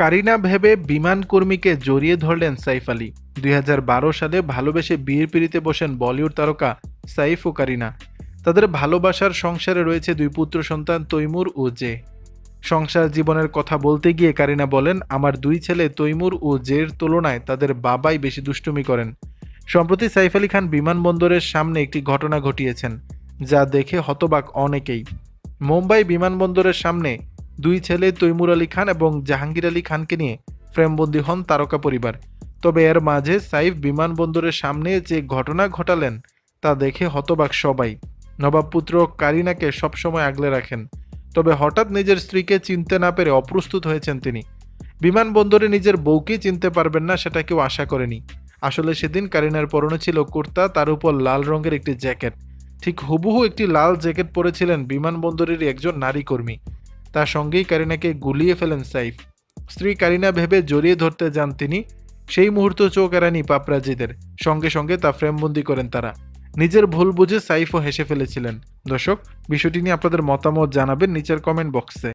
কারিনা ভেবে বিমান কর্মীকে জড়িয়ে ধরলেন সাইফ আলী। দুই হাজার বারো সালে ভালোবেসে বিয়ের পিড়িতে বসেন বলিউড তারকা সাইফ ও কারিনা। তাদের ভালোবাসার সংসারে রয়েছে দুই পুত্র সন্তান তৈমুর ও জে। সংসার জীবনের কথা বলতে গিয়ে কারিনা বলেন, আমার দুই ছেলে তৈমুর ও জের তুলনায় তাদের বাবাই বেশি দুষ্টুমি করেন। সম্প্রতি সাইফ আলী খান বিমানবন্দরের সামনে একটি ঘটনা ঘটিয়েছেন, যা দেখে হতবাক অনেকেই। মুম্বাই বিমানবন্দরের সামনে দুই ছেলে তৈমুর আলী খান এবং জাহাঙ্গীর আলী খানকে নিয়ে ফ্রেমবন্দি হন তারকা পরিবার। তবে এর মাঝে সাইফ বিমানবন্দরের সামনে যে ঘটনা ঘটালেন, তা দেখে হতবাক সবাই। নবাবপুত্র কারিনাকে সবসময় আগলে রাখেন। তবে হঠাৎ নিজের স্ত্রীকে চিনতে না পেরে অপ্রস্তুত হয়েছেন তিনি। বিমানবন্দরে নিজের বউকে চিনতে পারবেন না সেটা কেউ আশা করেনি। আসলে সেদিন কারিনার পরনে ছিল কুর্তা, তার উপর লাল রঙের একটি জ্যাকেট। ঠিক হুবহু একটি লাল জ্যাকেট পরেছিলেন বিমানবন্দরের একজন নারী কর্মী। তার সঙ্গেই কারিনাকে গুলিয়ে ফেলেন সাইফ। স্ত্রী কারিনা ভেবে জড়িয়ে ধরতে যান তিনি। সেই মুহূর্ত চোখ এড়ানি পাপরাজিদের। সঙ্গে সঙ্গে তা ফ্রেমবন্দি করেন তারা। নিজের ভুল বুঝে সাইফও হেসে ফেলেছিলেন। দর্শক, বিষয়টি নিয়ে আপনাদের মতামত জানাবেন নিচের কমেন্ট বক্সে